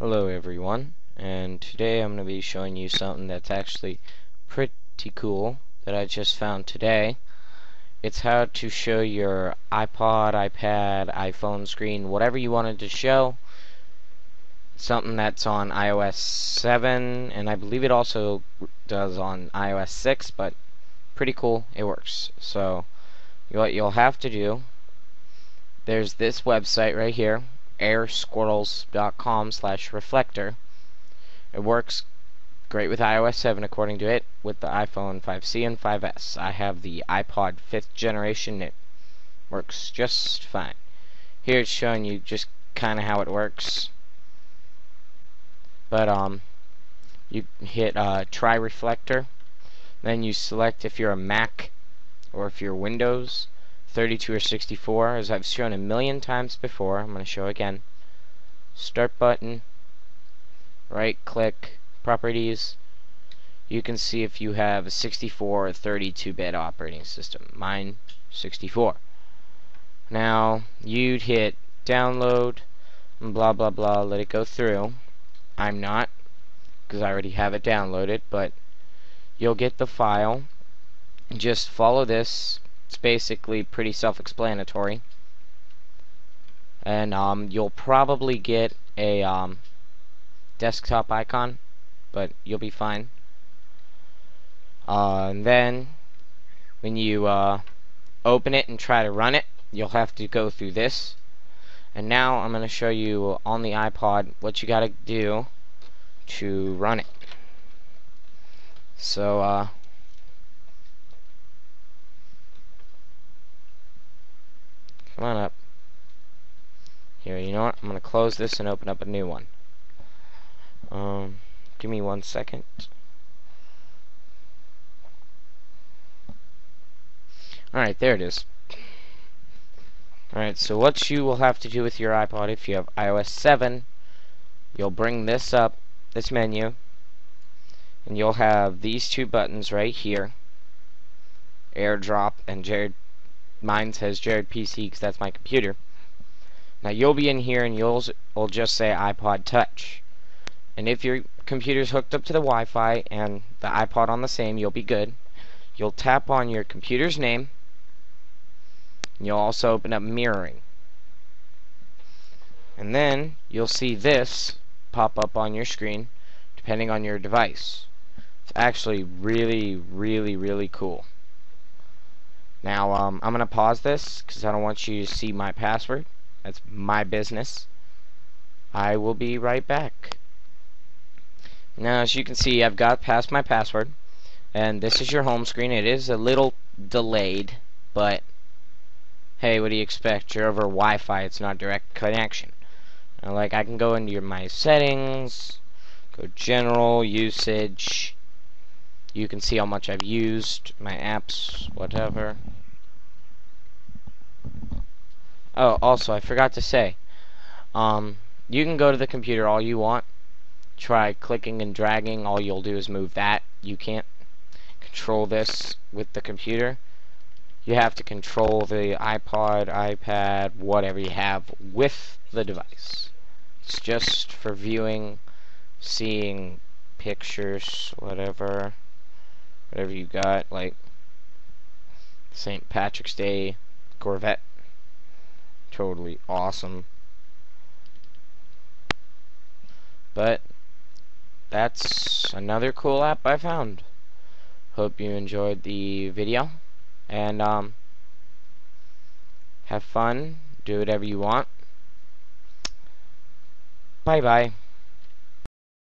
Hello everyone, and today I'm going to be showing you something that's actually pretty cool that I just found today. It's how to show your iPod, iPad, iPhone screen, whatever you wanted to show. Something that's on iOS 7, and I believe it also does on iOS 6, but pretty cool, it works. So, what you'll have to do, there's this website right here, airsquirrels.com slash reflector. It works great with iOS 7 according to it, with the iPhone 5C and 5S. I have the iPod 5th generation. It works just fine. Here it's showing you just kind of how it works. But, um, you hit uh, try reflector. Then you select if you're a Mac or if you're Windows. 32 or 64 as I've shown a million times before I'm going to show again. Start button right click properties. You can see if you have a 64 or 32 bit operating system. Mine 64 now you'd hit download and blah blah blah let it go through. I'm not because I already have it downloaded but you'll get the file. Just follow this it's basically pretty self-explanatory. And um, you'll probably get a um, desktop icon, but you'll be fine. Uh, and then, when you uh, open it and try to run it, you'll have to go through this. And now I'm going to show you on the iPod what you got to do to run it. So, uh, Come on up. Here, you know what? I'm going to close this and open up a new one. Um, give me one second. Alright, there it is. Alright, so what you will have to do with your iPod if you have iOS 7, you'll bring this up, this menu, and you'll have these two buttons right here, AirDrop and Jared Mine says Jared PC because that's my computer. Now you'll be in here and you'll will just say iPod Touch. And if your computer's hooked up to the Wi-Fi and the iPod on the same, you'll be good. You'll tap on your computer's name. And you'll also open up mirroring. And then you'll see this pop up on your screen depending on your device. It's actually really, really, really cool. Now, um, I'm going to pause this because I don't want you to see my password. That's my business. I will be right back. Now, as you can see, I've got past my password. And this is your home screen. It is a little delayed, but hey, what do you expect? You're over Wi-Fi. It's not direct connection. Now, like, I can go into your, my settings, go general, usage, you can see how much I've used, my apps, whatever. Oh, also, I forgot to say, um, you can go to the computer all you want. Try clicking and dragging, all you'll do is move that. You can't control this with the computer. You have to control the iPod, iPad, whatever you have with the device. It's just for viewing, seeing pictures, whatever whatever you got, like St. Patrick's Day Corvette. Totally awesome. But that's another cool app I found. Hope you enjoyed the video. And um have fun. Do whatever you want. Bye bye.